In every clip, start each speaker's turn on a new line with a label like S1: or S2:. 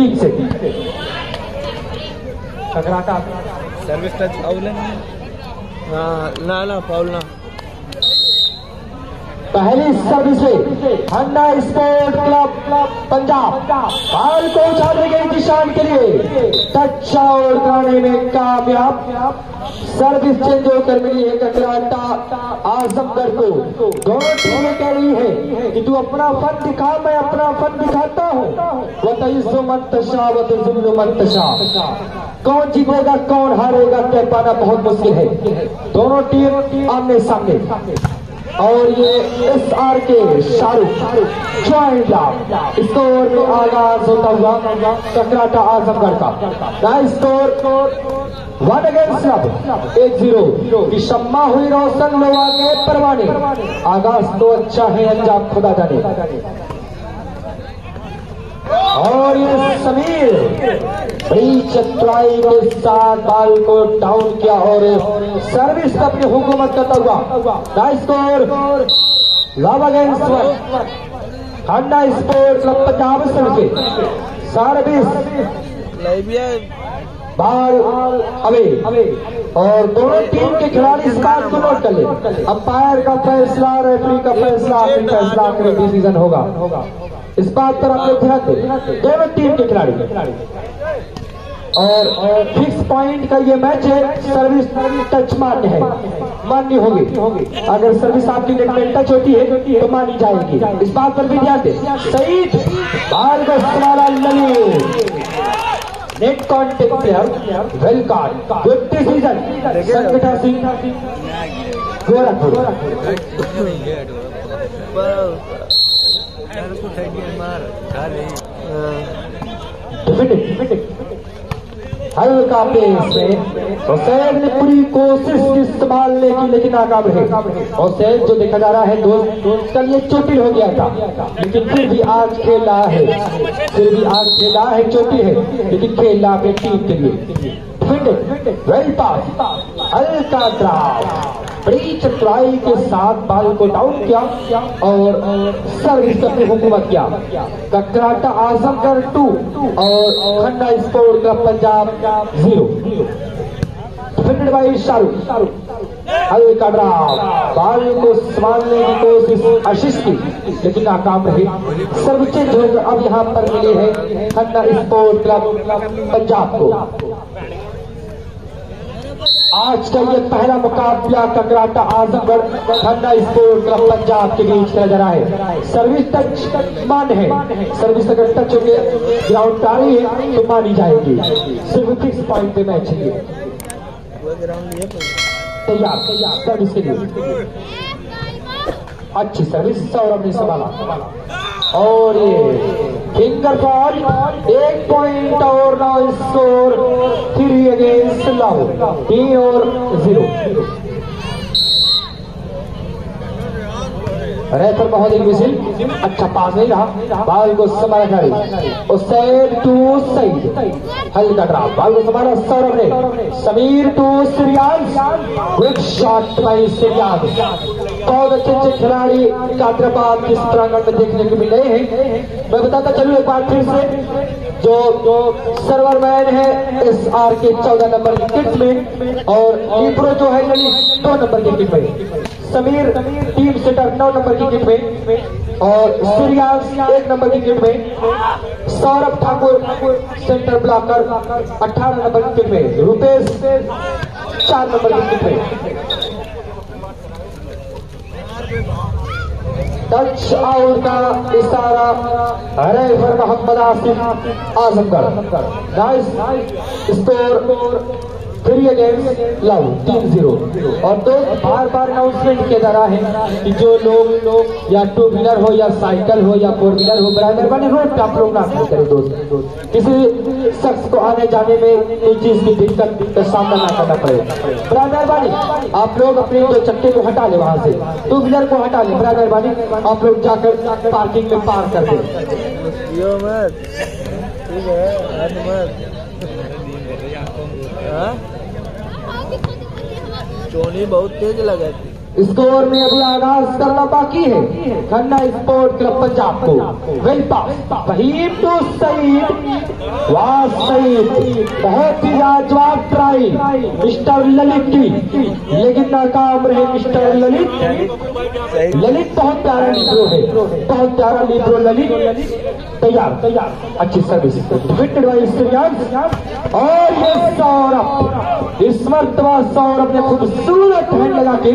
S1: तीन से टकराटा
S2: service touch foul है? ना ना फाउल ना।
S1: पहली सर्विस हंडा स्पोर्ट क्लब पंजाब। बाल को उछाले गई निशान के लिए टच और कराने में कामयाब। सर्विस चेंज होकर मिली है ककराटा आजमगढ़ को। दोनों टीमें कह रही है कि तू अपना फन दिखा, मैं अपना फन दिखाता हूँ। कौन जीतेगा, कौन हारेगा, तय पाना बहुत मुश्किल है। दोनों टीम आमने सामने। और ये एस आर के शाहरुख ज्वाइंट स्कोर में आगाज़ होता हुआ चक्राटा आजमगढ़ का नाइस स्कोर वन अगेंस्ट सब एक ज़ीरो की शम्मा हुई रोशन लोहा के परवाने। आगाज़ तो अच्छा है, अंजाम खुदा जाने। और ये समीर बड़ी चतुराई के साथ बाल को डाउन किया और सर्विस अपनी हुकूमत करता हुआ। Nice score love against one खंडा sports club Punjab service service ball away और दोनों टीम के खिलाड़ी इस बात को नोट कर ले। अंपायर का फैसला रेफरी का फैसला फैसला डिसीज़न होगा। इस बात पर आप लोग ध्यान दें। दोनों टीम के खिलाड़ी। और फिक्स पॉइंट का ये मैच है सर्विस टच मान्य है। मान्य होगी। अगर सर्विस आपकी नेट में टच होती है तो मानी जाएगी। इस बात पर भी ध्यान दें। सईद का वाला लली net contact player well card good decision संगठा Singh. Gorakhpur. हल्का पेस में हुसैन ने पूरी कोशिश की संभालने की लेकिन नाकाम रहे। हुसैन जो देखा जा रहा है, दोस्त कल ये चोटिल हो गया था। लेकिन फिर भी आज खेल है। फिर भी आज खेला है चोटिल है। लेकिन खेल रहा टीम के लिए। फिट वेल पास हल्का ड्राफ बड़ी चतुराई के साथ बाल को डाउन किया और सर्विस अपनी हुकूमत किया। ककराटा आजमगढ़ टू और खन्ना स्पोर्ट का Punjab zero defended by Shahrukh. हल्का ड्राफ बाल को संभालने की कोशिश आशीष की, लेकिन नाकाम रही। सर्वोच्च जो अब यहाँ पर मिले हैं खन्ना स्पोर्ट क्लब पंजाब को। आज का ये पहला मुकाबला ककराटा आजमगढ़ खन्ना स्पोर्ट क्लब पंजाब के बीच जा रहा सर्विस टच मान है। सर्विस अगर टच होंगे ग्राउंड टारी है तो मानी जाएगी। सिर्फ़ फिक्स पॉइंट पे मैच है तैयार तैयार सर्विस के लिए। अच्छी सर्विस सौरभ ने संभाला। और ये फिंगर फॉर एक पॉइंट और now score three against love तीन और ज़ीरो रेफर महोदय की विसिल अच्छा पास नहीं रहा। बाल को संभाला खड़ी हुसैन टू सईद। हल्का ड्राप बाल को संभाला सौरभ ने। समीर टू सिरियाज गुड शॉट बाई सिरियाज बहुत अच्छे अच्छे खिलाड़ी कादराबाद किस प्रांगण में देखने को मिल रहे हैं। मैं बताता चलूँ एक बार फिर से। जो जो सर्वर मैन है एस आर के चौदह नंबर की किट में और लिब्रो जो है ललित दो नंबर की किट में। समीर टीम सेटर नौ नंबर की किट में। और सूर्यांश एक नंबर की किट में। सौरभ ठाकुर सेंटर ब्लॉकर अठारह नंबर की किट में। रुपेश, चार नंबर की किट में। टच आउट का इशारा, referee Mohammad Asif Azamgarh. Score three against love तीन ज़ीरो। और दो बार बार अनाउंसमेंट किया जा रहा है कि जो लोग लोग या टू व्हीलर हो या साइकिल हो या फोर व्हीलर हो बड़ा मेहरबानी रोड पे आप लोग ना करें दोस्त। किसी शख्स को आने जाने में कोई चीज़ की दिक्कत का सामना ना करना पड़े। बड़ा मेहरबानी आप लोग अपने दो चक्के को हटा ले वहाँ से। टू व्हीलर को हटा ले बड़ा मेहरबानी आप लोग जाकर पार्किंग में पार कर दें।
S2: यो ठीक है चोनी बहुत तेज लगा थी।
S1: स्कोर में अभी आगाज़ करना बाकी है। खन्ना स्पोर्ट क्लब पंजाब को पास। फहीम टू सईद। ललित बहुत ही लाजवाब ट्राई। मिस्टर ललित। की लेकिन नाकाम रहे मिस्टर ललित। ललित बहुत प्यारा लिब्रो है। बहुत प्यारा लिब्रो ललित। तैयार। तैयार अच्छी सर्विस और ये सौरभ। इस मर्तबा सौरभ ने खूबसूरत हैंड लगा के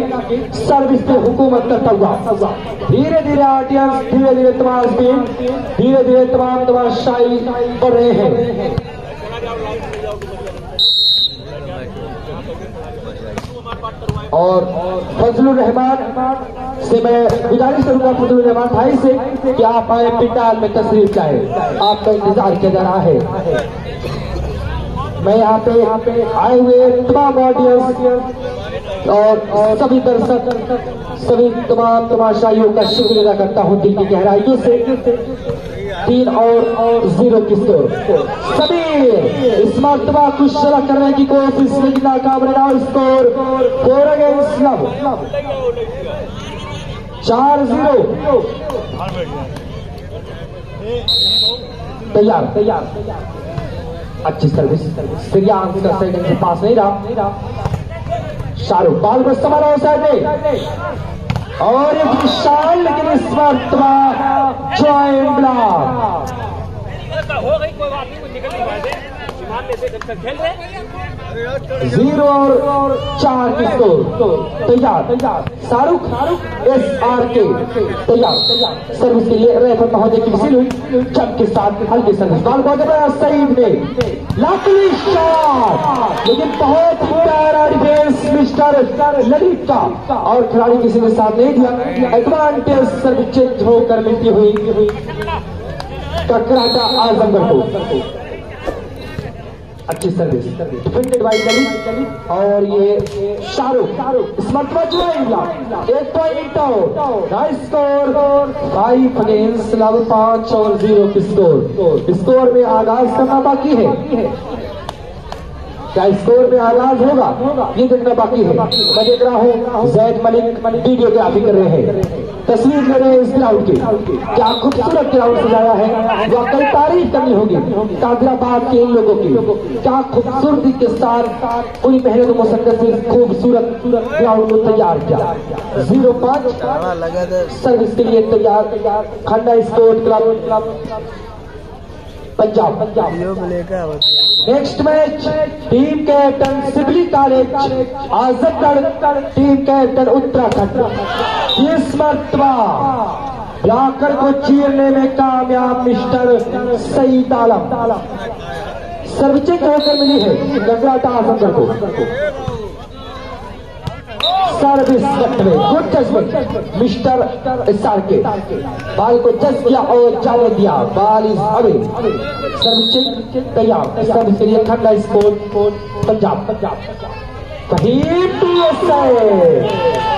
S1: सर्विस पे हुकूमत करता हुआ धीरे धीरे ऑडियंस धीरे धीरे तमाम टीम धीरे धीरे तमाम तमाशाई बढ़ रहे हैं और फजलुर रहमान से मैं गुजारिश करूँगा फजलुर रहमान भाई से कि आप आए पिंडाल में तस्वीर चाहे आपका इंतज़ार किया जा रहा है मैं यहाँ पे यहाँ पे आए हुए तमाम ऑडियंस और सभी दर्शक, सभी तमाम तमाशाइयों का शुक्र अदा करता हूँ दिल की गहराइयों से। तीन और और ज़ीरो की स्कोर। सभी इस मरतबा कुछ शरा करने की कोशिश लेकिन नाकाम रहा स्कोर। फोर अगेंस्ट चार ज़ीरो। तैयार तैयार। अच्छी सर्विस श्रियांश का सेकंड से पास नहीं रहा। शाहरुख बाल को संभाला हो साइड और एक विशाल लेकिन इस जॉइन ब्लॉक
S3: हो गई, कोई बात नहीं
S1: ज़ीरो और चार की स्कोर। तैयार। शाहरुख शाहरुख एस आर के तैयार। सर्विस के लिए रेफर महोदय की विसिल हुई। जब के साथ हल्की सर्विस बाल बहुत बड़ा सईद ने लाकली शॉट। लेकिन बहुत प्यारा डिफेंस मिस्टर ललित का। और खिलाड़ी किसी ने साथ नहीं दिया। एडवांटेज सर्विस चेंज होकर मिलती हुई। ककराटा आजमगढ़ को। अच्छी सर्विस बाई ललित और ये शाहरुख। शाहरुख एक अगेंस्ट लव पाँच और ज़ीरो की स्कोर स्कोर में आगाज़ करना बाकी है। क्या स्कोर में आगाज़ होगा? ये देखना बाकी है। मैं देख रहा हूँ जैद मलिक वीडियोग्राफी कर रहे हैं। तस्वीर ले रहे हैं इस ग्राउंड की। क्या खूबसूरत ग्राउंड सजाया है वाकई तारीफ़ करनी होगी, कादराबाद के इन लोगों की। क्या खूबसूरती के साथ पूरी मेहनत मुशक्कत से खूबसूरत ग्राउंड को तैयार किया। ज़ीरो पाँच सर्विस के लिए तैयार। Khanna sport club Punjab. Punjab next match team captain Shibli college Azamgarh team captain Uttarakhand इस मरतबा ब्लाकर को चीरने में कामयाब मिस्टर सईद आलम सर्वचित होकर मिली है गंगराटा आजमगढ़ को service good judgment mister SR के बाल को जज किया और जाने दिया बाल इज़ अवे सर्विस तैयार सर्विस के लिए खंडा स्पोर्ट पंजाब पंजाब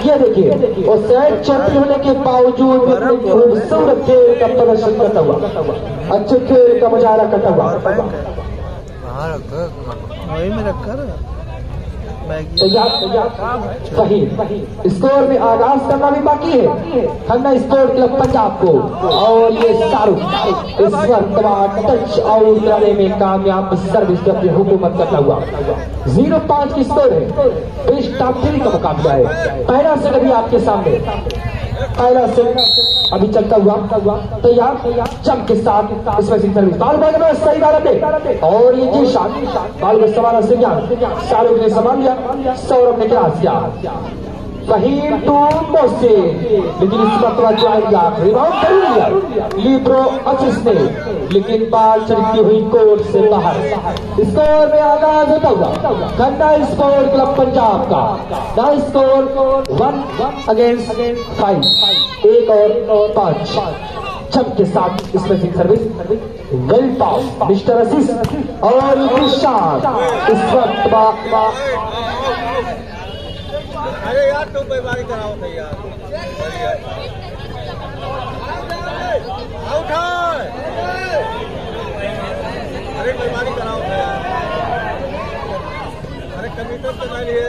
S1: ये देखिए सैड चैंपियन होने के बावजूद भी अपने खूबसूरत खेल का प्रदर्शन करता हुआ। अच्छे खेल का मुजाहरा करता हुआ।
S2: रखा वही में रखा
S1: तैयार तैयार। सही स्कोर में आगाज़ करना भी बाकी है। खन्ना स्पोर्ट क्लब पंजाब को। और ये शाहरुख इस वक्त टच आउट करने में कामयाब सर्विस की अपनी हुकूमत करता हुआ। ज़ीरो पाँच की स्कोर है। बेस्ट टॉप थ्री का मुकाबला है। पहला से कभी आपके सामने। पहला से अभी चलता हुआ, तैयार चम के साथ इसमें बाल बाल सही बार और ये जी शान। बाल में सवाल से शाहरुख ने समान लिया सौरभ ने किया? टू मोसे लेकिन इस ज्वाइन किया रिबाउंड कर लिया लिब्रो अचिस ने लेकिन बाल चलती हुई कोर्ट से बाहर स्कोर में आगाज़ होता हुआ खन्ना स्पोर्ट क्लब पंजाब का the score one against five एक और पाँच छम के साथ इसमें से सर्विस वेल पास मिस्टर असीस और इस वक्त बा-
S2: अरे यार तुम बेमारी कराओ थे यार। उठा अरे बेमारी कराओ थे यार। अरे कभी तो बना लिए।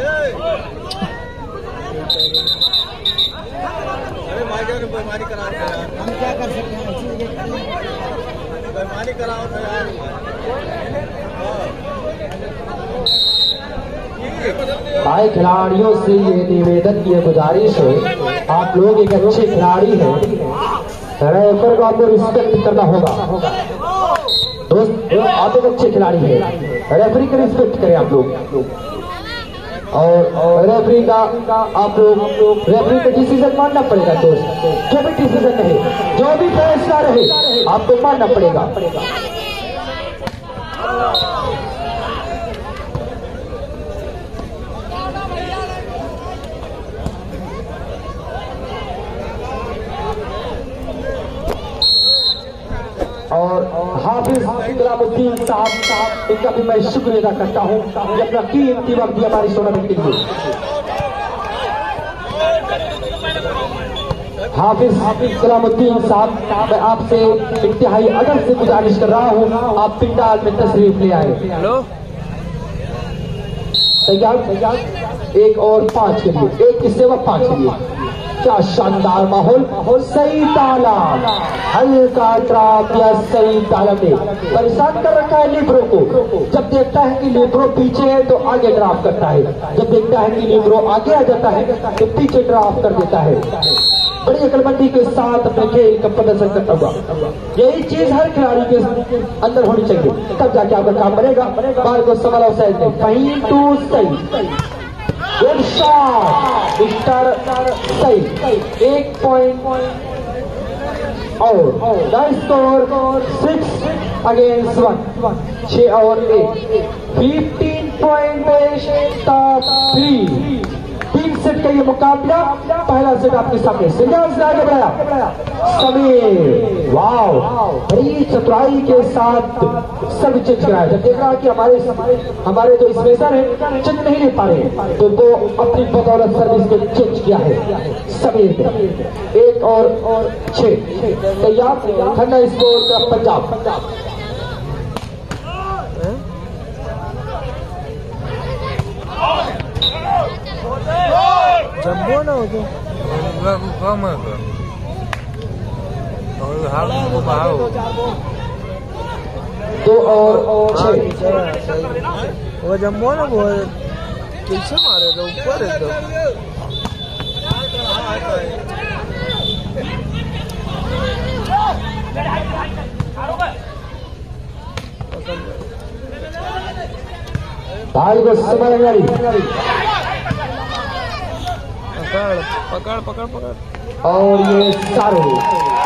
S2: अरे भाई जान बेमारी करा थे यार। हम क्या कर सकते हैं? बेमारी कराओ थे यार।
S1: भाई खिलाड़ियों से ये निवेदन की गुजारिश है, आप लोग एक अच्छे खिलाड़ी हैं। रेफर को आपको रिस्पेक्ट करना होगा। दोस्त, आप एक अच्छे खिलाड़ी हैं। रेफरी का रिस्पेक्ट करें आप लोग। और रेफरी का आप लोग रेफरी का डिसीज़न मानना पड़ेगा, दोस्त। जो भी डिसीज़न रहे, जो भी फैसला रहे, आपको मानना पड़ेगा और हाफिज गुलामुद्दीन साहब साहब इनका भी मैं शुक्रिया अदा करता हूँ कि अपना कीमती वक्त दिया हमारी टूर्नामेंट के लिए। हाफिज हाफिज गुलामुद्दीन साहब मैं आपसे इंतहाई अदब से गुजारिश कर रहा हूँ आप पिंडाल में तशरीफ़ ले आए।
S2: हेलो।
S1: तैयार? तैयार? एक और पाँच के लिए एक की सेवा पाँच के लिए। क्या शानदार माहौल। सही ताला हल्का ड्राप या सही ताला में। परेशान कर रखा है लिब्रो को। जब देखता है कि लिब्रो पीछे है तो आगे ड्राप करता है। जब देखता है कि लिब्रो आगे आ जाता है तो पीछे ड्राप कर देता है। बड़ी अकलबंदी के साथ अपने खेल का प्रदर्शन करता हुआ। यही चीज़ हर खिलाड़ी के अंदर होनी चाहिए। तब जाके आपका काम बनेगा। बाल को सवाल सही। गुड शॉट मिस्टर सही एक पॉइंट और nine score six against one छह और एक फिफ्टीन पॉइंट टॉप थ्री तीन सेट का ये मुकाबला, पहला सेट आपके सामने सिंगल से आगे बढ़ाया। समीर वाव बड़ी चतुराई के साथ सब चेंज कराया जब देख रहा कि हमारे हमारे जो स्पेशर है चेंज नहीं ले पा रहे तो वो अपनी बदौलत सर्विस को चेंज किया है। समीर ने एक और और छह। तैयार, खन्ना स्कोर का पंजाब पंजाब।
S2: जम्बो ना हो तो।
S4: कम है और हाल को बाहर
S1: दो और छह।
S2: वो जम्बो ना वो कैसे मारे थे ऊपर एकदम
S1: भाई को समय गाड़ी
S2: पकड़ पकड़ पकड़
S1: और ये सारे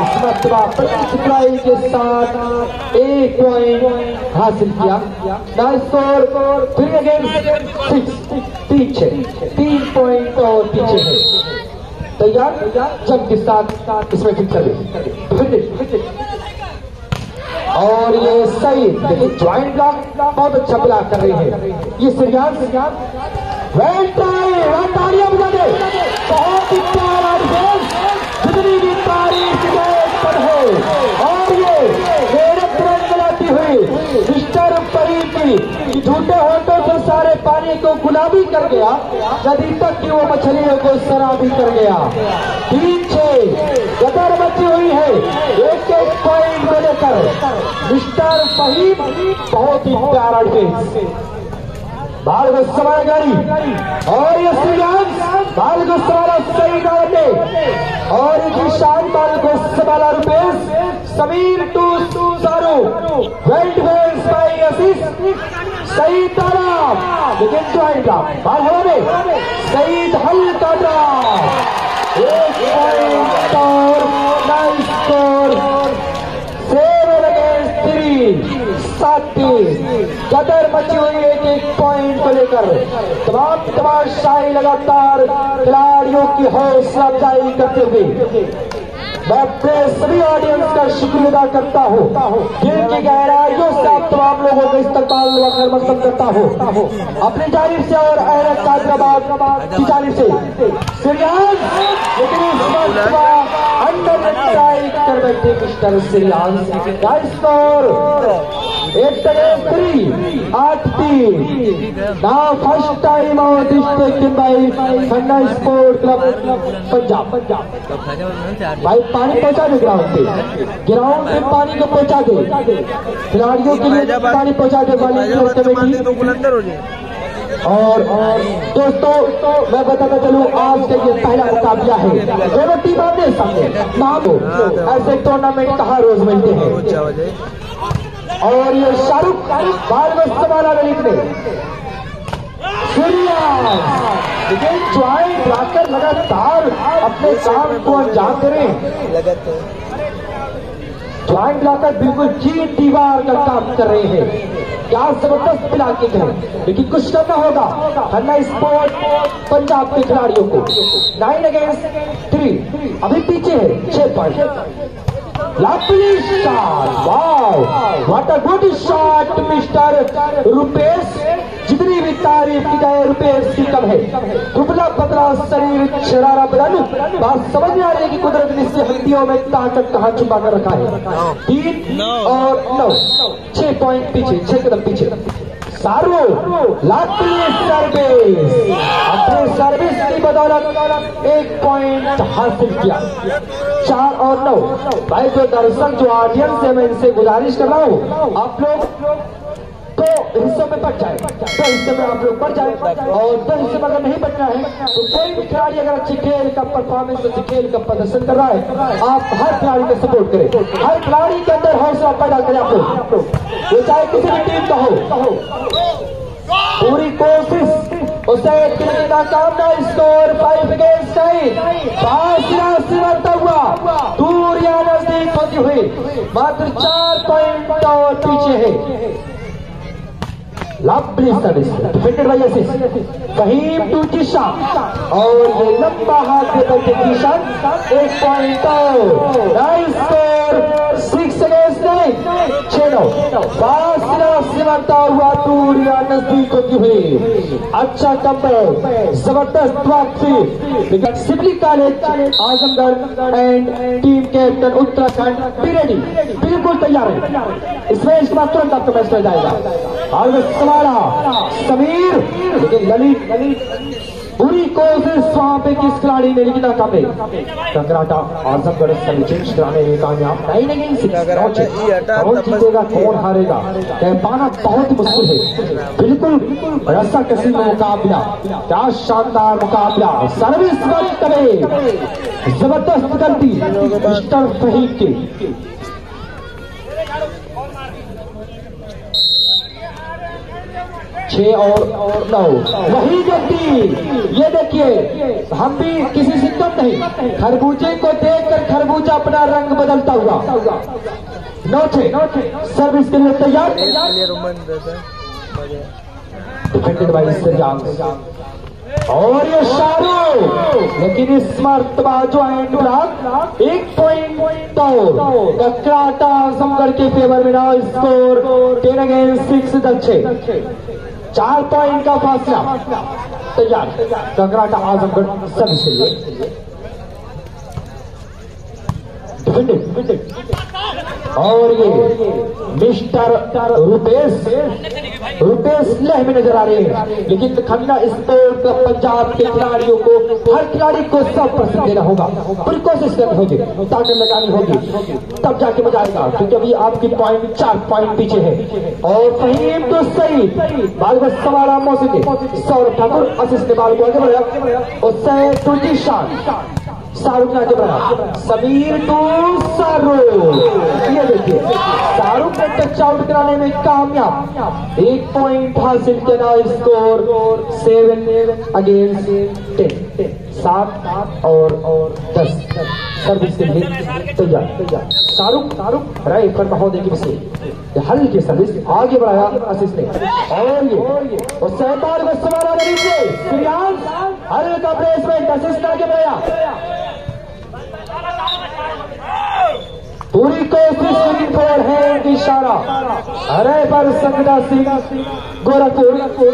S1: इस मरतबा बड़ी के साथ एक पॉइंट हासिल किया। थ्री अगेंस्ट सिक्स छह तीन पॉइंट और पीछे है तैयार? जब के साथ इसमें फिट कर और ये सही लेकिन ज्वाइंट ब्लॉक बहुत अच्छा ब्लॉक कर रहे हैं। ये सीरियान सीरियान वेल ट्राई तालियाँ बजा दे बहुत ही प्यारा डिफेंस जितनी भी तारीफ़ पर है। और ये मेरे तुरंत चलाती हुई मिस्टर परी की झूठे होटों से सारे पानी को गुलाबी कर गया। नदी तक की वो मछलियों को शराबी कर गया। तीन छह गदर मची हुई है। एक एक पॉइंट को लेकर मिस्टर फहीम, बहुत ही प्यारा डिफेंस बाल सवार गाड़ी और ये श्रीराम बाल सवार सही गाड़ी और ये शान बाल को सवाला रुपेश, समीर टू टू सारू वेल्ट वेल्स बाई असीस सही तारा। लेकिन जो आएगा बाल हवा में सईद हल्का ड्राफ एक पॉइंट और नाइन स्कोर सेवन अगेंस्ट सात तीन कदर मची हुई एक एक पॉइंट को लेकर। तमाम तमाशाई लगातार खिलाड़ियों की हौसला अफजाई करते हुए। मैं अपने सभी ऑडियंस का शुक्रिया अदा करता हूँ। जिनकी गहराइयों से आप तमाम लोगों का इस्तेमाल मकदम करता हूँ। अपनी जानिब से और अहरत कादराबाद की जानिब से। अंडर कर बैठे मिस्टर सीरियाज का स्कोर आठ, तीन। ना फ़र्स्ट टाइम और district by Khanna sport club Punjab Punjab
S4: तो
S1: भाई, पानी पहुँचा दे ग्राउंड पे। ग्राउंड पे पानी को पहुँचा दे। खिलाड़ियों के लिए पानी पहुँचा दे वाली
S2: से तो
S1: और दोस्तों, मैं बताता चलूँ, आज का ये पहला मुकाबला है। दोनों टीम आमने सामने। ना हो ऐसे टूर्नामेंट कहाँ रोज मिलते हैं? और ये शाहरुख बाल में समाना ललित ने ज्वाइंट लाकर लगातार अपने काम को अंजाम दे रहे हैं। ज्वाइंट लाकर बिल्कुल जीत दीवार का काम कर रहे हैं। क्या ज़बरदस्त पिलाकिंग है। लेकिन कुछ करना होगा। खन्ना स्पोर्ट पंजाब के खिलाड़ियों को। नाइन अगेंस्ट थ्री अभी पीछे है, छह point Lovely shot! Wow! What a good shot, Mr. Rupesh जितनी भी तारीफ़ की जाए रुपेश की कम है। दुबला पतला शरीर शरारा बदन। बात समझ में आ रही है कि कुदरत ने इसकी हड्डियों में ताकत कहाँ छुपा कर रखा है। तीन और नौ छह पॉइंट पीछे छह कदम पीछे। सारू लाखली सर्विस अपने सर्विस की बदौलत एक पॉइंट हासिल किया। चार और नौ। भाई, जो दर्शक, जो ऑडियंस है, मैं इनसे गुजारिश कर रहा हूँ, आप लोग दो हिस्सों में बच जाए। दो हिस्से में आप लोग बढ़ जाए। और दो हिस्से में अगर नहीं बचना है तो कोई भी खिलाड़ी अगर अच्छी खेल का परफॉर्मेंस अच्छी खेल का प्रदर्शन कर रहा है, आप हर खिलाड़ी को सपोर्ट करें। हर खिलाड़ी के अंदर हौसला पैदा करें आप लोग। वो चाहे किसी भी टीम का हो। पूरी कोशिश उसे नाकामना स्कोर फाइव अगेंस्ट हुआ दूर या नज़दीक होती हुई मात्र चार पॉइंट और पीछे है। Lovely service defended by assist Faheem to Zeeshan और ये लंबा हाथ के बल्कि जिशान एक point nice score six against छह नौ फासला सिमरता हुआ दूर या नज़दीक होती हुई। अच्छा कम ज़बरदस्त वापसी। Shibli college Azamgarh and team captain Uttarakhand be ready बिल्कुल तैयार है। इसमें इसके बाद तुरंत आपका मैच जाएगा। और सवारा समीर, लेकिन ललित पूरी कोशिश वहाँ पे किस खिलाड़ी ने लेकिन नाकाम है टकराटा आजमगढ़ से चेंज कराने में कामयाब नहीं नहीं कौन जीतेगा कौन हारेगा? कह पाना बहुत मुश्किल है। बिल्कुल रस्सा कसी में मुकाबला क्या शानदार मुकाबला। सर्विस वक्त में ज़बरदस्त गलती मिस्टर फहीम की। छह और नौ। वही गलती ये देखिए, हम भी किसी से कम नहीं। खरबूजे को देखकर खरबूजा अपना रंग बदलता हुआ। नौ छह। सर्विस के लिए तैयार? डिफेंडेड बाई और ये शाहरुख। लेकिन इस मरतबा जो एंड ब्लॉक, एक पॉइंट ककराटा आजमगढ़ के फेवर में ना स्कोर टेन अगेंस्ट सिक्स दक्षे चार पॉइंट का फासला। तैयार। कंगराटा आजमगढ़ सभी से लिए। और ये मिस्टर रुपेश रुपेश लेह में नज़र आ रहे हैं। लेकिन खन्ना स्पोर्ट पंजाब के खिलाड़ियों को, हर खिलाड़ी को सब पसंद देना होगा। पूरी कोशिश करनी होगी ताकत लगानी होगी, तब जाके मज़ा आएगा, क्योंकि अभी आपकी पॉइंट चार पॉइंट पीछे है। और फहीम तो सही, बाल बस सवारा मौसम सौरभ ठाकुर, असिस्ट बाल को आगे बढ़ाया। उससे टूटी शान। शाहरुख आगे बढ़ा समीर टू शाहरुख ये देखिए शाहरुख ने टच आउट कराने में कामयाब। एक पॉइंट हासिल किया स्कोर सेवन अगेंस्ट टेन सात और और दस। सर्विस के लिए तैयार शाहरुख शाहरुख राय पर महोदय की से हल्की सर्विस आगे बढ़ाया आशीष ने। और ये, और सहबार में सवारा प्रियांश हल्का प्लेसमेंट असिस्ट आगे बढ़ाया पूरी कोशिश लेकिन फोर है की इशारा। अरे पर संगदा Singh, Gorakhpur.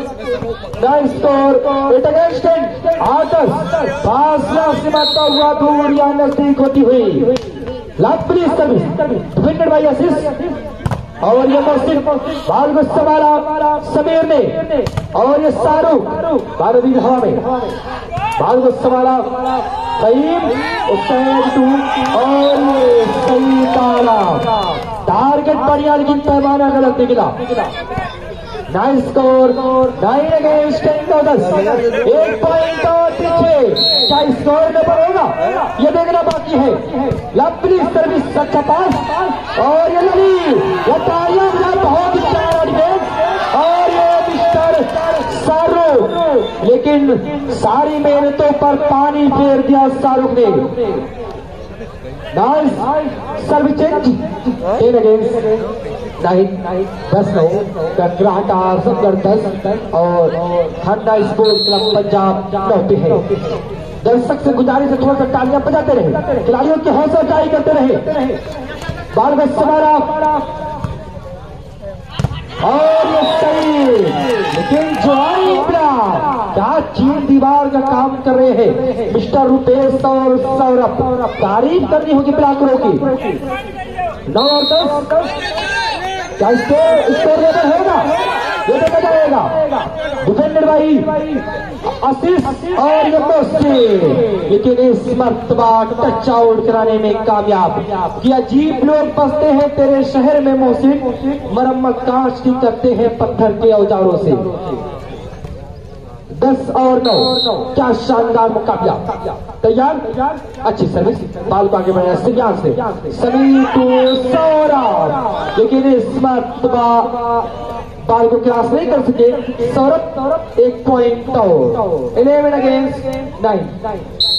S1: Nice score eight against आदर्श फासला सिमटता हुआ दूर या नज़दीक होती हुई। Lovely service wicket by assist और ये बाल को संभाला समीर ने और ये शाहरुख बारह दिन हवा में को संभाला सईद हुसैन टू और सही टारगेट बढ़िया लेकिन पैमाना गलत निकला। Nice score nine against ten का दस एक पॉइंट और पीछे। क्या स्कोर में बढ़ेगा ये देखना बाकी है। लवली सर्विस अच्छा पास और ये लली ये तालियाँ बहुत ही प्यारा डिफेंस और ये मिस्टर शाहरुख लेकिन सारी मेहनतों पर पानी फेर दिया शाहरुख ने। Nice service change ten against nine दस नौ कटराटा सत्तर दस और ठंडा स्पोर्ट्स क्लब पंजाब नौ पे है। दर्शक से गुजारिश है थोड़ा सा तालियाँ बजाते रहे। खिलाड़ियों की हौसला अफजाई करते रहे। बाल बस समारा और लेकिन जवानी इब्रा चीन दीवार का काम कर रहे हैं? मिस्टर रूपेश और सौरभ तारीफ़ करनी होगी प्राकरों की। नौ और दस क्या स्कोर स्कोर लेवल होगा? ये देखा जाएगा। बाई आशीष और लेकिन इस मर्तबा टच आउट कराने में कामयाब। कि अजीब लोग बसते हैं तेरे शहर में मोहसिन। मरम्मत कांच की करते हैं पत्थर के औजारों से। दस और नौ। क्या शानदार मुकाबला। तैयार? अच्छी सर्विस बाल को आगे बढ़ाया सियान से। सभी टू सौरभ लेकिन इस मर्तबा बाल को क्रॉस नहीं कर सके। सौरभ एक पॉइंट नाइन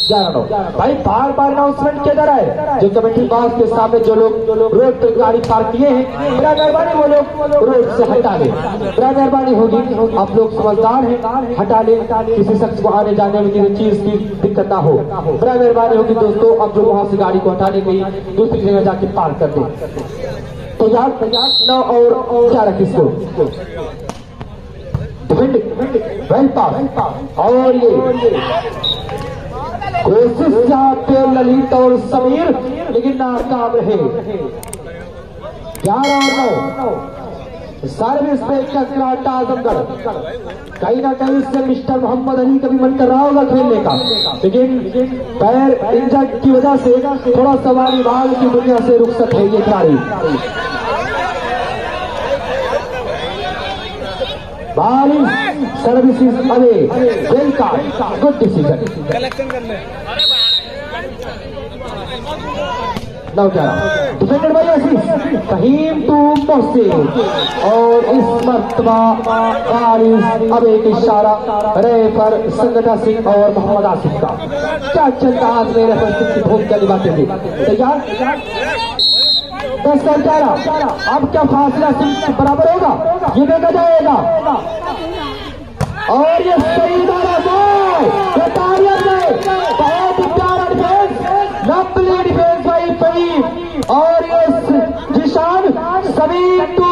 S1: ग्यारह नौ। भाई बार बार अनाउंसमेंट किया जा रहा है। जो कमेटी बॉक्स के सामने जो लोग रोड पर गाड़ी पार्क किए हैं बड़ा मेहरबानी वो लोग रोड से हटा ले। बड़ा मेहरबानी होगी। आप लोग समझदार हैं। हटा ले। किसी शख्स को आने जाने में किसी चीज़ की दिक्कत ना हो। बड़ा मेहरबानी होगी दोस्तों। अब जो वहाँ से गाड़ी को हटाने गई दूसरी जगह जाके पार्क कर दे। तो यार तैयार, नौ और चार किसको? और ये कोशिश चाहते ललित और समीर, लेकिन नाकाम रहे। ग्यारह नौ सर्विस पे चक्राटा आजमगढ़ कहीं ना कहीं से मिस्टर मोहम्मद अली का भी मन कर रहा होगा खेलने का। लेकिन पैर इंजर्ड की वजह से थोड़ा सवारी भाग की दुनिया से रुखसत है ये खिलाड़ी। बारिश services away well card good decision नौ ग्यारह defended by Ashish Faheem to Mohsin और इस मर्तबा अब एक इशारा रे पर संगठा सिंह और मोहम्मद आसिफ का। क्या चलता आज मेरे पर कितनी भूमिका निभाते थे तैयार? अब क्या फासला सिंह बराबर होगा? ये देखा जाएगा। और ये सही दारा गोल ये तालियाँ में बहुत ही प्यारा डिफेंस लंबी डिफेंस और ये सभी to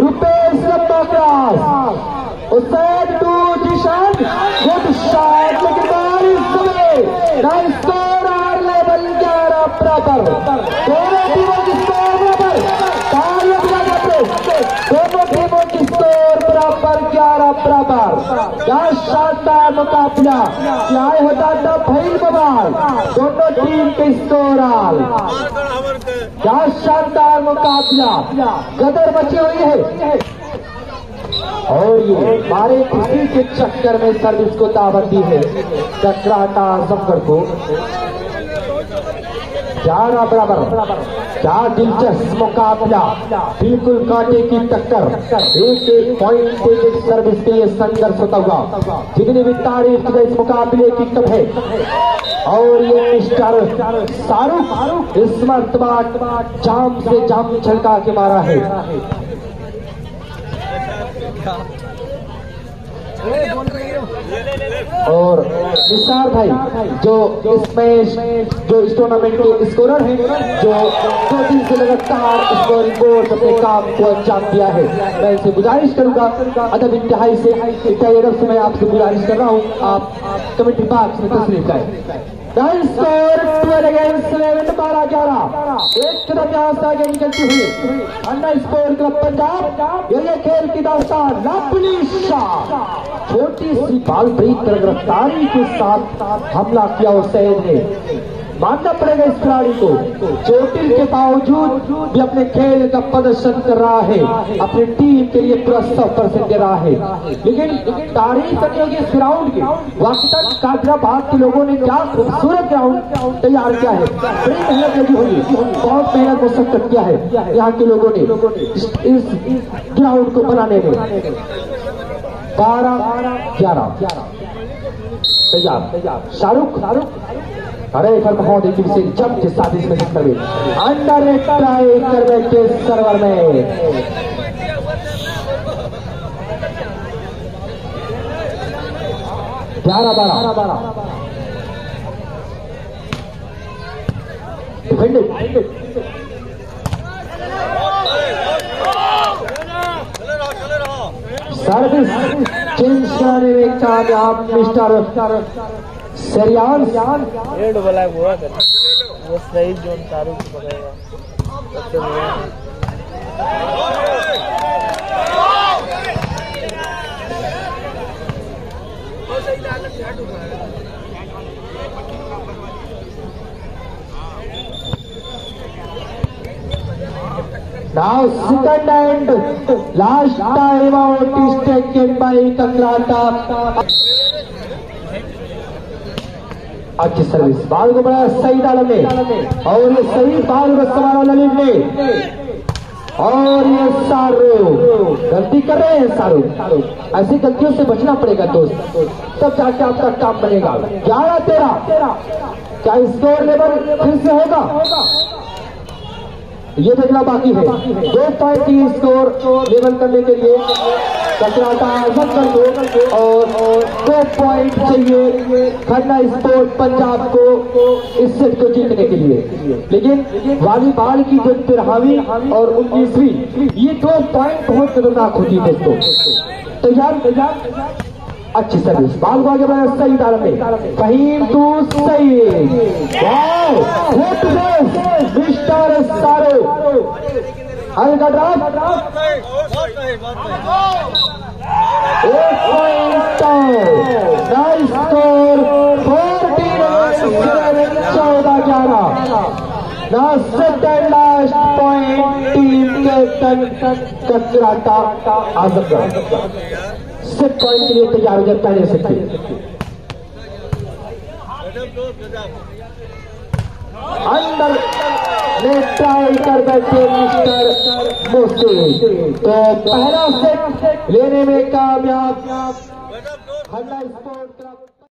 S1: Rupesh cross Hussain to Zeeshan good shot लेकिन स्कोर आर लेवल ग्यारह बराबर दोनों टीमों की स्कोर बराबर तालियाँ बजा जाते दोनों टीमों की स्कोर बराबर ग्यारह बराबर। क्या शानदार मुकाबला। क्या होता था भैल बवाल दोनों टीम के आल क्या शानदार मुकाबला। गदर बची हुई है। और ये मारे किसी के चक्कर में सर्विस को दावत दी है। चक्राटा जमगढ़ को। ग्यारह बराबर। क्या दिलचस्प मुकाबला, बिल्कुल कांटे की टक्कर। एक एक पॉइंट एक एक सर्विस के लिए संघर्ष होता हुआ, जितनी भी तारीफ़ की इस मुकाबले की कब है। और ये मिस्टर शाहरुख, इस मरतबा जाम से जाम छलका के मारा है। और निसार भाई, जो इसमें जो इस टूर्नामेंट के स्कोरर हैं, जो दो दिन से लगातार स्कोरिंग कोर्स अपने काम को अंजाम दिया है। मैं इसे गुजारिश करूँगा, अदब इंतहाई से, इंतहाई अदब से मैं आपसे गुजारिश कर रहा हूँ। आप कमेटी बॉक्स में तस्वीर करें ग्यारह। एक तरफ़ निकलती हुई स्कोर पंजाब ये खेल की छोटी सी बाल ब्रेक गिरफ्तारी के साथ हमला किया हुसैन ने। मानना पड़ेगा इस खिलाड़ी को चोटिल के बावजूद भी अपने खेल का प्रदर्शन कर रहा है अपनी टीम के लिए पूरा सौ दे रहा है। लेकिन तारीफ़ करनी ग्राउंड की वाकई कादराबाद के लोगों ने क्या खूबसूरत ग्राउंड तैयार किया है। बड़ी मेहनत लगी होगी बहुत मेहनत मुशक्कत किया है यहाँ के लोगों ने इस, इस ग्राउंड को बनाने में। बारह ग्यारह। तैयार। शाहरुख शाहरुख। अरे फर महोदय की से जब के साथ इसमें करवे अंडर ट्राई करवे के सर्वर में? ग्यारह बारह। बारह। डिफेंडेड। सर्विस। कराने में कामयाब मिस्टर सरियान।
S2: सरियान रेड वाला हुआ कर। वो सही जोन तारू को पकड़ेगा।
S1: Second and last time out stake के बाई कंग्राता अच्छी सर्विस बाल को बड़ा सही डाला ने और ये सही बाल को ललित ने और ये सारू गलती कर रहे हैं सारू ऐसी गलतियों से बचना पड़ेगा दोस्त तब जाके आपका काम बनेगा ग्यारह तेरह क्या स्कोर लेवल फिर से होगा ये देखना बाकी है दो पॉइंट की स्कोर लेवल करने के लिए और दो पॉइंट चाहिए खन्ना स्पोर्ट पंजाब को इस सेट को जीतने के लिए। लेकिन वॉलीबॉल की जो तिरहावी और उन्नीसवीं, ये दो पॉइंट बहुत खतरनाक होती है दोस्तों। तैयार तैयार अच्छी सर्विस बाल को आगे बढ़ाया सही डाल में। फहीम तू सही। वाओ मिस्टर सारो। हल्का ड्राफ्ट एक पॉइंट नाइस स्कोर फोर्टीन चौदह ग्यारह the second last point team captain कचराटा Azamgarh सिर्फ़ पॉइंट के लिए तैयार हो जाए पहले से अंदर कर बैठे मिस्टर मोसे तो पहला सेट लेने में कामयाब। खन्ना स्पोर्ट